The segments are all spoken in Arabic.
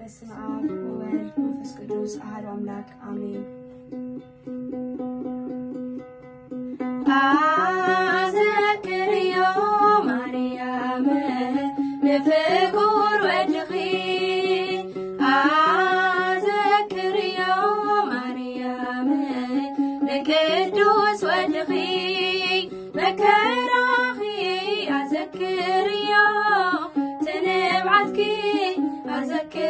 በስመ አብ ወወልድ መንፈስ ቅዱስ አሐዱ አምላክ አሜን። አዘክርዮ ማርያም ንፍቁር ወድኺ አዘክርዮ ማርያም ንቅዱስ ወድኺ መከራኺ አዘክርዮ ትንብዓትኪ አዘክርዮ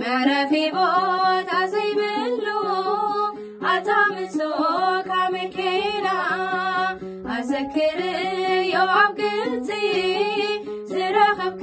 መረፌ ቦታ ዘይብሉ ኣታምሶ ካመኬና ኣዘክር ዮ ኣብ ግልፂ ዝረኸብክ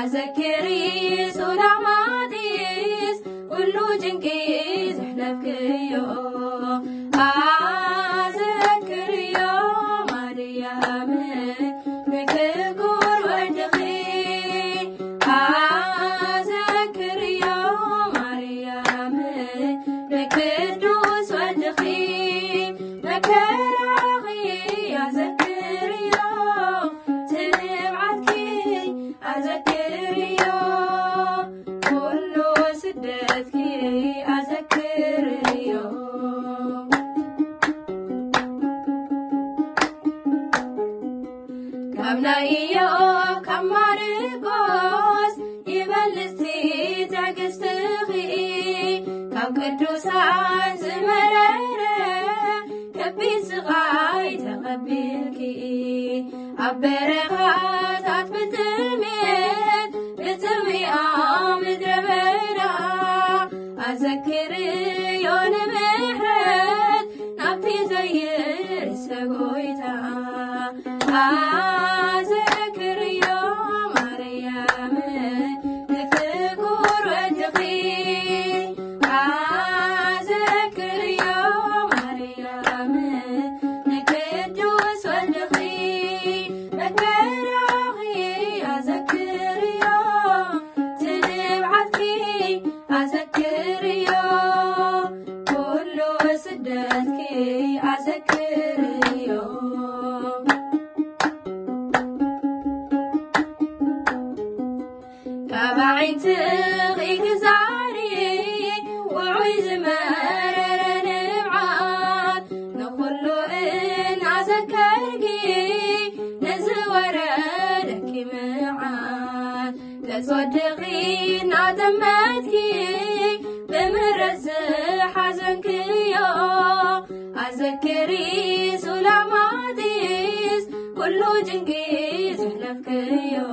مع زكريس ولع معديس كله جنكيز إحنا بكيو آه أذكريو كله سدتكي أذكريو كمنا إيو كم مارقوس يبلسي تعقستغي كم قدوسان زمرارة كبي صغاي تقبلكي أبرغات ዘክር ዮነ ምሕረት ናብቲ ዘይርሰ ጎይታ أزكي أذكر اليوم كبعت غيك زعري وعيز مرر نبعات نخل إن أذكركي نزور لك معات كصدقين أدمتكي بمرزق أزكيا أزكريز ولا معديز كله جنكيز ونفكريا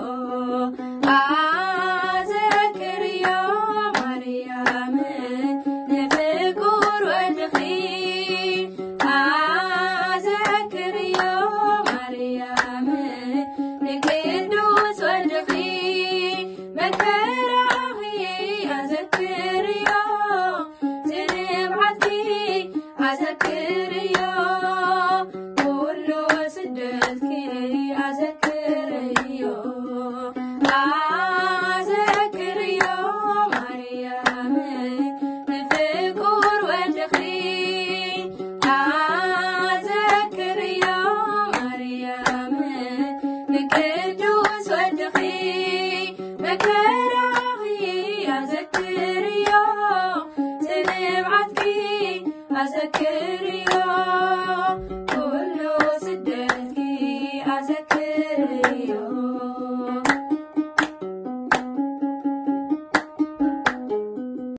Maria.